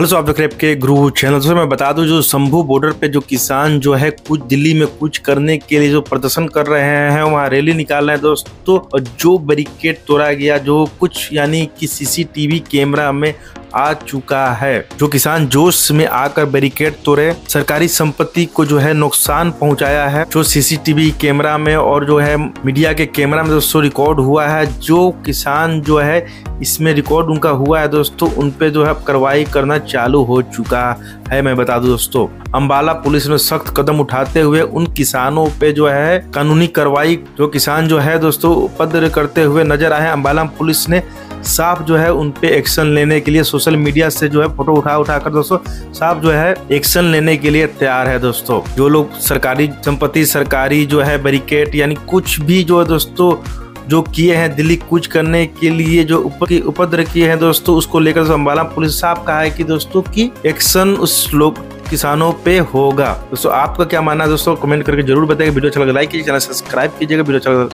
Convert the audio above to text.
Hello सो आप देख रहे हैं आपके गुरु चैनल। से मैं बता दूँ, जो शंभू बॉर्डर पे जो किसान जो है, कुछ दिल्ली में कुछ करने के लिए जो प्रदर्शन कर रहे हैं, वहाँ रैली निकाल रहे हैं दोस्तों जो बैरिकेड तोड़ा गया, जो कुछ यानी कि सीसीटीवी कैमरा में आ चुका है। जो किसान जोश में आकर बैरिकेड तोड़े, सरकारी संपत्ति को जो है नुकसान पहुँचाया है। जो सीसीटीवी कैमरा में और जो है मीडिया के कैमरा में दोस्तों रिकॉर्ड हुआ है। जो किसान जो है इसमें रिकॉर्ड उनका हुआ है दोस्तों, उन पे जो है कार्रवाई करना चालू हो चुका है। मैं बता दूँ दोस्तों अम्बाला पुलिस ने सख्त कदम उठाते हुए उन किसानों पे जो है कानूनी कार्रवाई, जो किसान जो है दोस्तों उपद्र करते हुए नज़र आए। अम्बाला पुलिस ने साफ़ जो है उन पे एक्शन लेने के लिए सोशल मीडिया से जो है फ़ोटो उठा उठा कर दोस्तों, साफ़ जो है एक्शन लेने के लिए तैयार है दोस्तों। जो लोग सरकारी, संपत्ति सरकारी जो है बैरिकेड यानी कुछ भी जो है दोस्तों, जो किए हैं दिल्ली कुछ करने के लिए जो उपद्र किए हैं दोस्तों, उसको लेकर अम्बाला पुलिस साफ़ कहा है कि दोस्तों की एक्शन उस लोग, किसानों पे होगा। दोस्तों, आपका क्या मानना है दोस्तों? कमेंट करके ज़रूर बताइए। वीडियो अच्छा लगा लाइक कीजिए, चैनल सब्सक्राइब कीजिएगा। वीडियो अच्छा